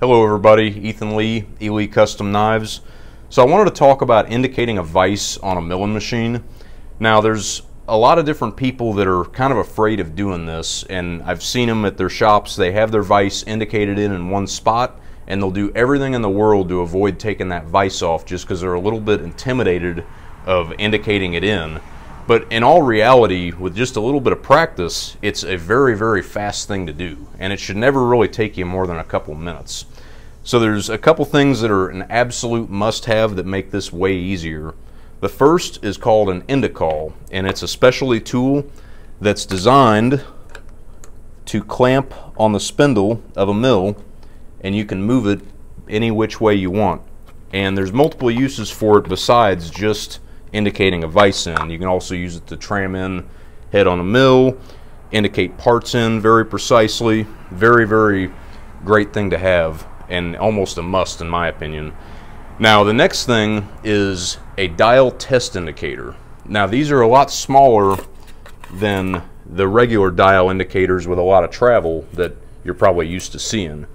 Hello everybody, Ethan Lee, Ely Custom Knives. So I wanted to talk about indicating a vise on a milling machine. Now there's a lot of different people that are kind of afraid of doing this and I've seen them at their shops. They have their vise indicated in in one spot and they'll do everything in the world to avoid taking that vise off just because they're a little bit intimidated of indicating it in. But in all reality, with just a little bit of practice, it's a very, very fast thing to do. And it should never really take you more than a couple minutes. So there's a couple things that are an absolute must-have that make this way easier. The first is called an Indicol, and it's a specialty tool that's designed to clamp on the spindle of a mill, and you can move it any which way you want. And there's multiple uses for it besides just indicating a vise in. You can also use it to tram in head on a mill, indicate parts in very precisely. Very, very great thing to have and almost a must in my opinion. Now the next thing is a dial test indicator. Now these are a lot smaller than the regular dial indicators with a lot of travel that you're probably used to seeing.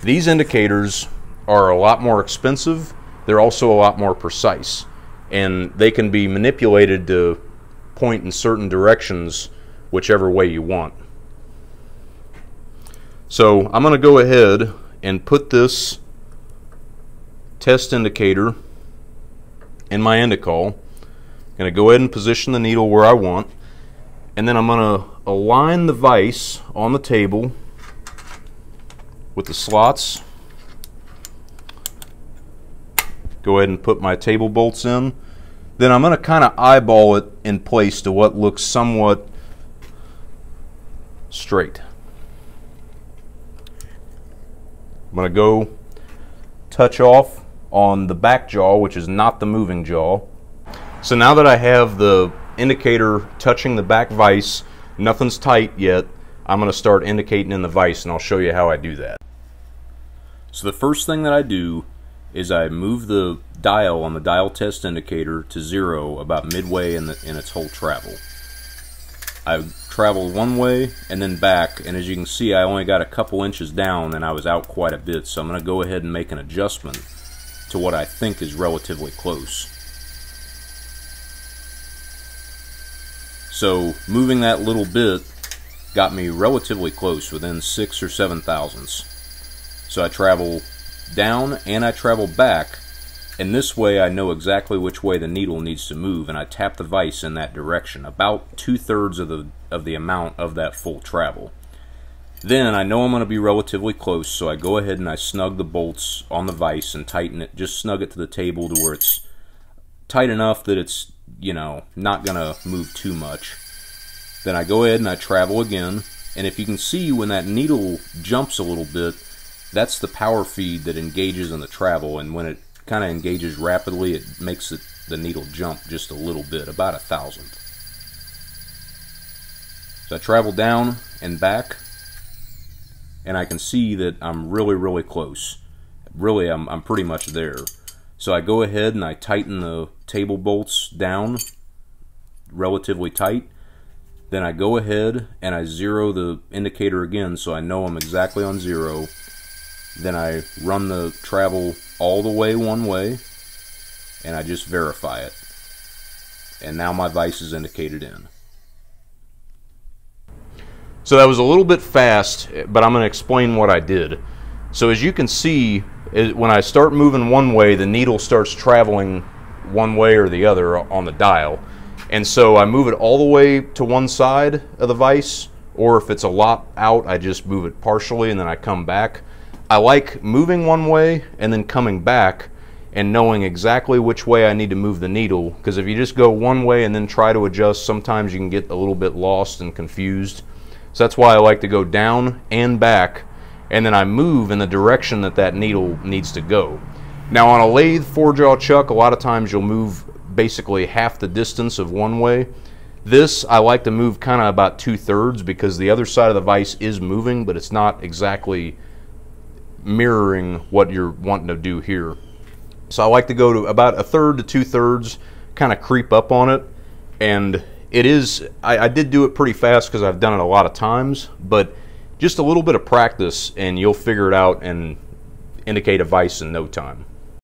These indicators are a lot more expensive. They're also a lot more precise and they can be manipulated to point in certain directions whichever way you want. So I'm going to go ahead and put this test indicator in my Indicol. I'm going to go ahead and position the needle where I want and then I'm going to align the vise on the table with the slots go ahead and put my table bolts in. Then I'm going to kind of eyeball it in place to what looks somewhat straight. I'm going to go touch off on the back jaw, which is not the moving jaw. So now that I have the indicator touching the back vise, nothing's tight yet, I'm going to start indicating in the vise and I'll show you how I do that. So the first thing that I do is I move the dial on the dial test indicator to zero about midway in, the, in its whole travel. I traveled one way and then back, and as you can see, I only got a couple inches down and I was out quite a bit, so I'm going to go ahead and make an adjustment to what I think is relatively close. So moving that little bit got me relatively close, within six or seven thousandths. So I travel down and I travel back and this way I know exactly which way the needle needs to move and I tap the vise in that direction about two-thirds of the of the amount of that full travel. Then I know I'm going to be relatively close so I go ahead and I snug the bolts on the vise and tighten it just snug it to the table to where it's tight enough that it's you know not going to move too much. Then I go ahead and I travel again and if you can see when that needle jumps a little bit that's the power feed that engages in the travel and when it kind of engages rapidly it makes it, the needle jump just a little bit about a thousandth. So I travel down and back and I can see that I'm really really close. Really I'm, I'm pretty much there. So I go ahead and I tighten the table bolts down relatively tight. Then I go ahead and I zero the indicator again so I know I'm exactly on zero then I run the travel all the way one way and I just verify it. And now my vise is indicated in. So that was a little bit fast, but I'm going to explain what I did. So as you can see, when I start moving one way, the needle starts traveling one way or the other on the dial. And so I move it all the way to one side of the vise, or if it's a lot out, I just move it partially and then I come back. I like moving one way and then coming back and knowing exactly which way I need to move the needle. Because if you just go one way and then try to adjust sometimes you can get a little bit lost and confused. So that's why I like to go down and back and then I move in the direction that that needle needs to go. Now on a lathe four jaw chuck a lot of times you'll move basically half the distance of one way. This I like to move kind of about two-thirds because the other side of the vise is moving but it's not exactly mirroring what you're wanting to do here. So I like to go to about a third to two thirds, kind of creep up on it. And it is, I, I did do it pretty fast because I've done it a lot of times, but just a little bit of practice and you'll figure it out and indicate a vice in no time.